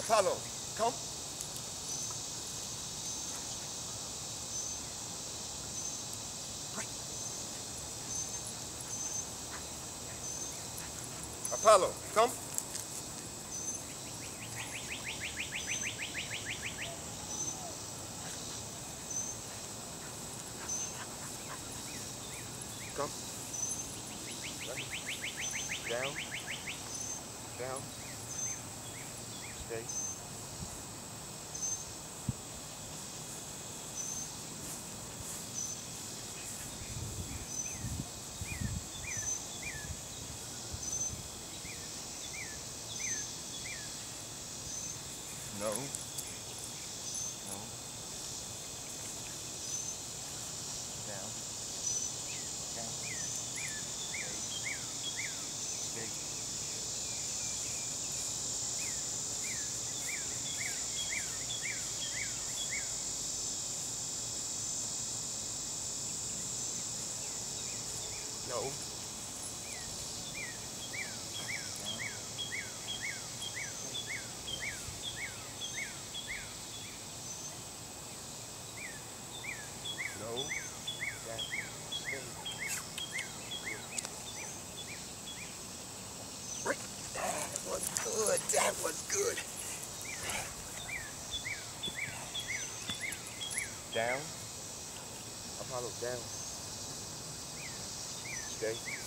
Apollo, come. Apollo, come. Come. Down. Down. Đấy No. No. Down. Down. No. No. That. That was good. That was good. Down. Apollo, down. Stay.